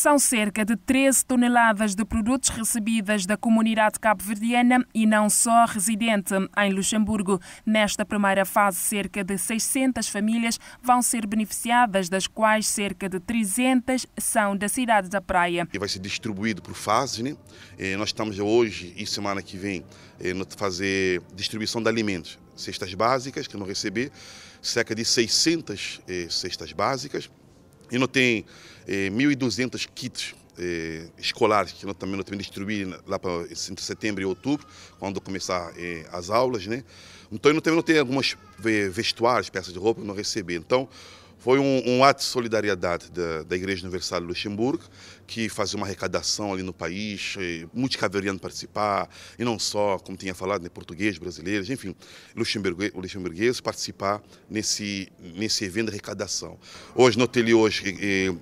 São cerca de 13 toneladas de produtos recebidas da comunidade cabo-verdiana e não só residente em Luxemburgo. Nesta primeira fase, cerca de 600 famílias vão ser beneficiadas, das quais cerca de 300 são da cidade da Praia. E vai ser distribuído por fases, né? Nós estamos hoje e semana que vem fazer distribuição de alimentos, cestas básicas que vão receber, cerca de 600 eh, cestas básicas não tem eh, 1.200 kits eh, escolares que nós também nós também distribuir lá para entre setembro e outubro, quando começar eh, as aulas, né? Então nós também não tem algumas vestuários, peças de roupa não receber. Então foi um, um, ato de solidariedade da, da Igreja Universal de Luxemburgo, que fazia uma arrecadação ali no país, muitos caverianos participar, e não só, como tinha falado, né, portugueses, brasileiros, enfim, luxemburgueses, luxemburgueses participar nesse, nesse evento de arrecadação. Hoje, no hotel hoje,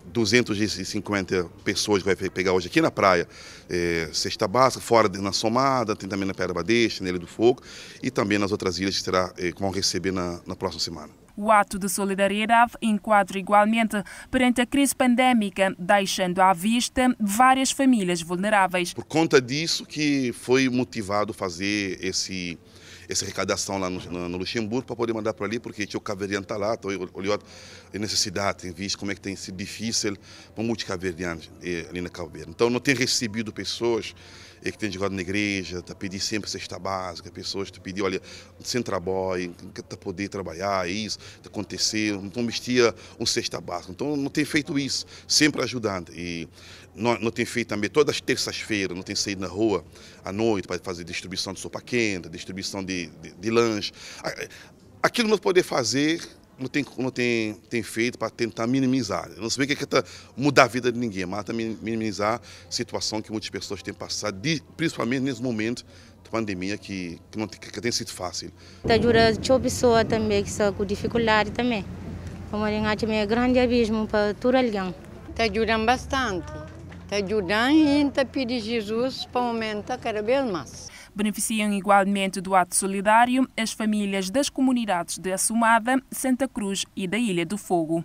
250 pessoas vai pegar hoje aqui na praia, é, cesta básica, fora na Somada, tem também na Pedra Badecha, na Ilha do Fogo, e também nas outras ilhas que, será, é, que vão receber na, na próxima semana. O ato de solidariedade enquadra igualmente perante a crise pandémica, deixando à vista várias famílias vulneráveis. Por conta disso que foi motivado fazer esse essa arrecadação lá no, no Luxemburgo para poder mandar para ali, porque tinha o caverdiano está lá, então olhou a necessidade, tem visto como é que tem sido difícil para muitos caverdianos eh, ali na Cabo. Então não tem recebido pessoas eh, que têm chegado na igreja, tá pedir sempre cesta básica, pessoas te pedir, olha, sem trabalho, para poder trabalhar, isso, acontecer, então vestia um cesta básica. Então não tem feito isso, sempre ajudando. E não, não tem feito também todas as terças-feiras, não tem saído na rua à noite para fazer distribuição de sopa quente, distribuição de, de, de lanche. Aquilo não poder fazer, não tem, não tem, tem feito para tentar minimizar. Não se vê que é que tá mudar a vida de ninguém, mas também minimizar a situação que muitas pessoas têm passado, principalmente nesse momento de pandemia que, que, não, que tem sido fácil. Está ajudando a pessoa também que está com dificuldade também. Como é grande abismo para todo alguém. Está ajudando bastante está ajudando e está pedindo Jesus para aumentar cada vez mais. Beneficiam igualmente do ato solidário as famílias das comunidades de Assumada, Santa Cruz e da Ilha do Fogo.